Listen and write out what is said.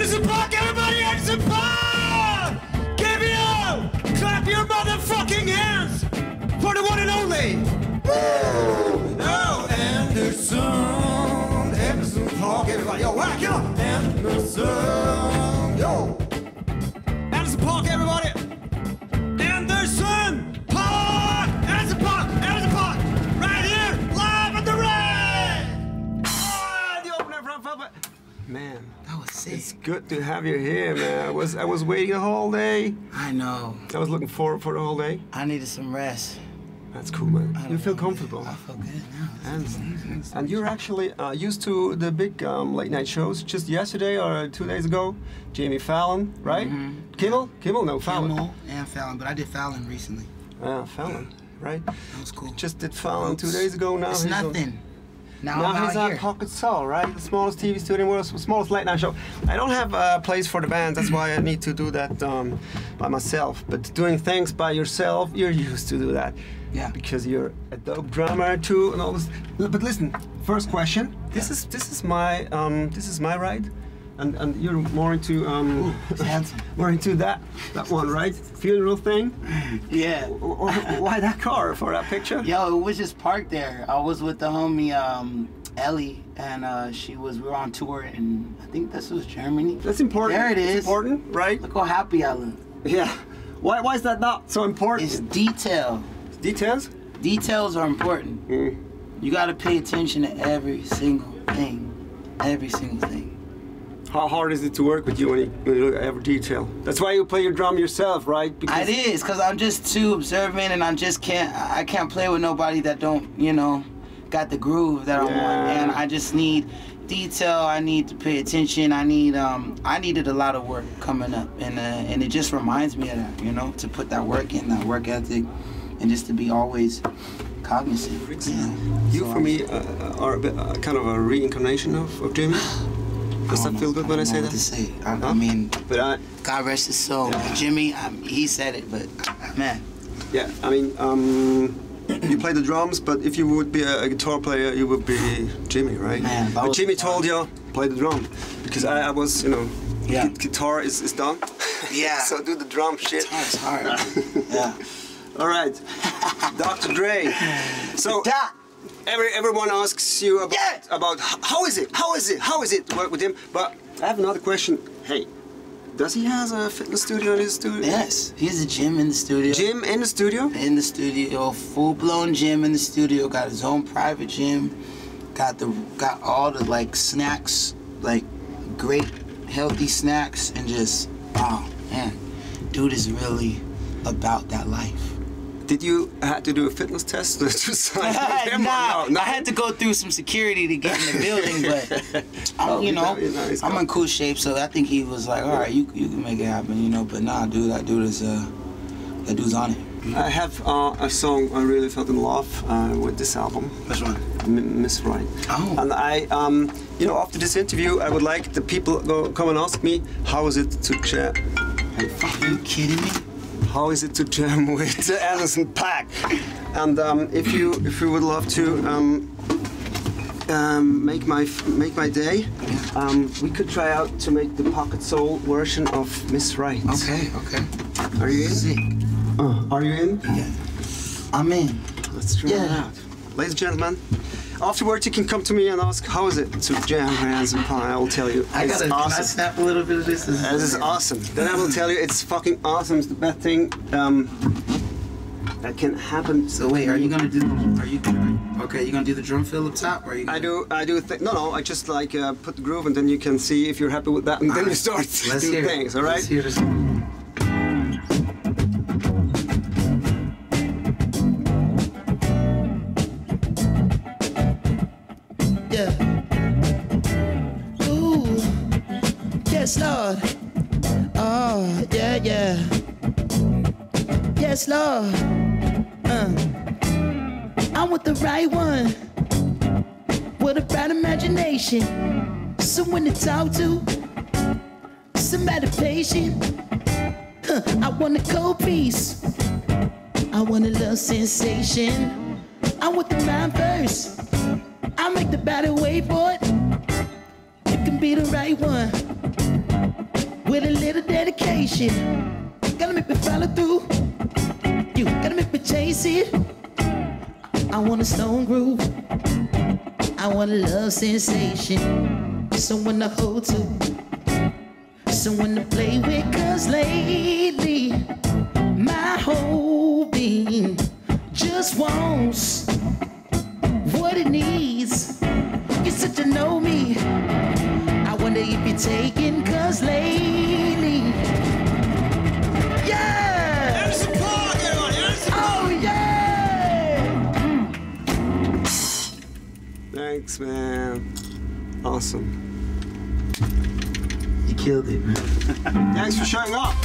Anderson .Paak, everybody, Anderson .Paak! Give it up! Clap your motherfucking hands for the one and only. Woo! Oh, Anderson, Anderson .Paak, everybody, yo, whack it up, Anderson. Sick. it's good to have you here, man. I was I was waiting the whole day. I know. I was looking forward for the whole day. I needed some rest. That's cool, man. I You feel comfortable. I feel good now. And, and you're actually uh, used to the big um, late night shows. Just yesterday or two days ago, Jimmy Fallon, right? Kimmel? Kimmel? No, Fallon. Kimmel and Fallon, but I did Fallon recently. Ah, Fallon, right? That was cool. Just did Fallon two days ago. Now it's he's on- nothing. Now, now he's on. Pocket Soul, right? The smallest TV studio in the world, the smallest late night show. I don't have a place for the bands, that's why I need to do that um, by myself. But doing things by yourself, you're used to do that. Yeah. Because you're a dope drummer too, and all this. But listen, first question. This is this is my um, this is my ride, and and you're more into um, more into that that one, right? Funeral thing. Yeah. Why that car for that picture? Yo, it was just parked there. I was with the homie um, Ellie, and uh, she was. We were on tour, and I think this was Germany. That's important. There it It's important, right? Look how happy I look. Yeah. Why, why is that not so important? It's detail. Details? Details are important. Mm. You got to pay attention to every single thing. Every single thing. How hard is it to work with you when you, when you look at every detail? That's why you play your drum yourself, right? It is, cause I'm just too observant, and I just can't. I can't play with nobody that don't, you know, got the groove that I want. And I just need detail. I need to pay attention. I need. Um, I needed a lot of work coming up, and uh, and it just reminds me of that, you know, to put that work in, that work ethic, and just to be always cognizant. Yeah. You, So for I'm- me, uh, are a bit, uh, kind of a reincarnation of, of Jimmy. Does that feel good when I, say that? to say. I, Huh? I mean, But I, God rest his soul. Yeah. Jimmy, um, he said it, but man, yeah, I mean, um, you play the drums, but if you would be a, a guitar player, you would be Jimmy, right? Man, but Jimmy told you play the drum because I, I was, you know, Yeah. gu- guitar is, is done. Yeah. so do the drum shit. it's hard. yeah. All right, Dr. Dre. So Doc. Every everyone asks you about, Yeah. about how is it, how is it, how is it to work with him. But I have another question. Hey, does he has a fitness studio in his studio? Yes, he has a gym in the studio. Gym in the studio? in the studio, full blown gym in the studio. Got his own private gym. Got the got all the like snacks, like great healthy snacks, and just oh man, dude is really about that life. Did you have to do a fitness test to sign with him? nah, no, no? I had to go through some security to get in the building, but I'm, Oh, you know, yeah, I'm in cool shape, so I think he was like, all right, you you can make it happen, you know. But nah, dude, that dude is uh, that dude's on it. I have uh, a song I really felt in love uh, with this album, Which one? M- Miss Right. Oh. And I, um, you know, after this interview, I would like the people go come and ask me how is it to jam, Are you kidding me? How is it to jam with the Anderson .Paak, and um, if you if you would love to. Um, um, make my make my day. Um, we could try out to make the Pocket Soul version of Miss Right. Okay, okay. Are you in? Sick. Uh, are you in? Yeah. I'm in. Let's try it out. Ladies and gentlemen, afterwards you can come to me and ask how is it to jam Anderson .Paak. I will tell you. I it's gotta can I snap a little bit of this. This is awesome. Then I will tell you it's fucking awesome. It's the best thing um, that can happen. So wait, are you gonna do? Are you okay? You gonna do the drum fill up top? Or are you? I do. I do. Th- no, no. I just like uh, put the groove, and then you can see if you're happy with that, and then you start Let's doing hear things. it. All right. Yeah. Ooh. Yes, Lord. Oh, yeah, yeah. Yes, Lord. Uh. I'm with the right one. With a bright imagination. Someone to talk to. Somebody patient. Huh, I want a cold piece. I want a little sensation. I'm with the mind first. I make the body wait for it. You can be the right one with a little dedication. Gotta make me follow through. You gotta make me chase it. I want a stone groove. I want a love sensation. Someone to hold to. Someone to play with. Cause lately, my whole being just wants what it needs. Thanks, man. Awesome. You killed it, man. Thanks for showing up.